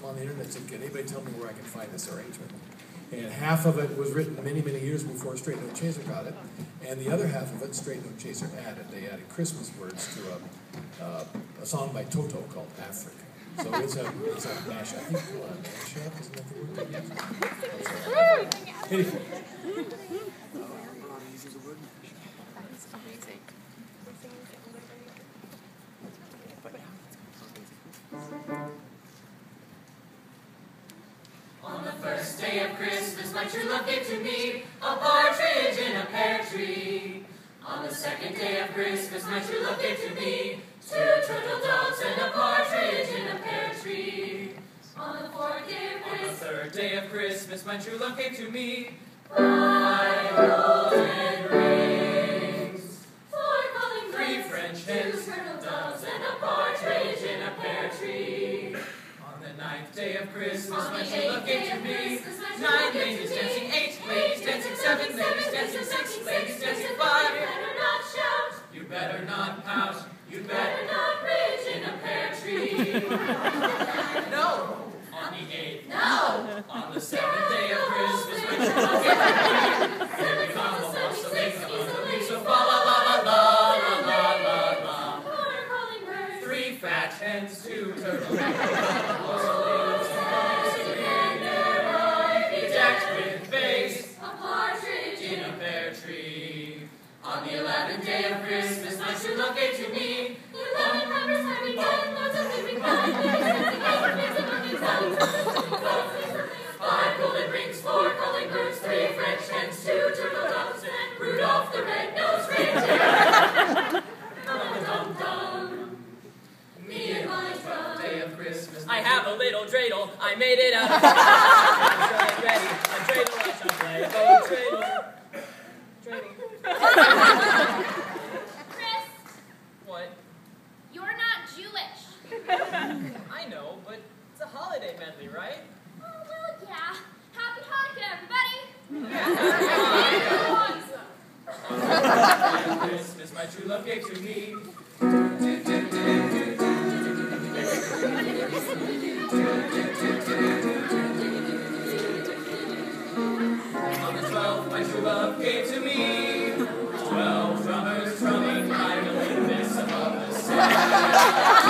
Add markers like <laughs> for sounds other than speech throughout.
something on the internet said, can anybody tell me where I can find this arrangement? And half of it was written many, many years before Straight No Chaser got it, and the other half of it, Straight No Chaser added. They added Christmas words to a, uh, a song by Toto called Africa. So it's a, it's a mash. I think uh, mashup, isn't that the word? <laughs> Anyway, <laughs> day of Christmas, my true love gave to me a partridge in a pear tree. On the second day of Christmas, my true love gave to me two turtle doves and a partridge in a pear tree. On the fourth day of On the third day of Christmas, my true love came to me. five golden rings, four calling Three French two turtle doves and a partridge in a pear tree. Ninth day of Christmas, when my the true love eighth came day to of me. Christmas, my true Nine ladies dancing, eight ladies dancing, seven ladies dancing, six ladies dancing, five. You better not shout, You better not pout. You better not rage in a pear tree. <laughs> no. On the eighth, No! on the seventh day of Christmas, my true love came to me. Here we come, the waltz, the lake, the the leaves, so fa la la la la la la la la. Calling birds, Three fat hens, two turtles, <laughs> Christmas, my true love gave to me. Eleven members having ten loads of living God, eight monkeys, Five golden rings, four calling birds, three French hens, two turtle doves, and Rudolph the red-nosed reindeer. dum dum. Me and my drum. Day of Christmas, I have a little dreidel. I made it out of I'm ready. A dreidel I shall play. Oh, dreidel. Dreidel. <laughs> it's a holiday medley, right? Oh, well, yeah. Happy Hanukkah, everybody. Of Christmas, my true love gave to me. On the twelfth, my true love gave to me. Twelve drummers drumming idly this above the sound.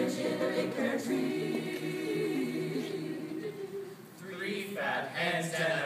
In the pear country, Three fat hands. and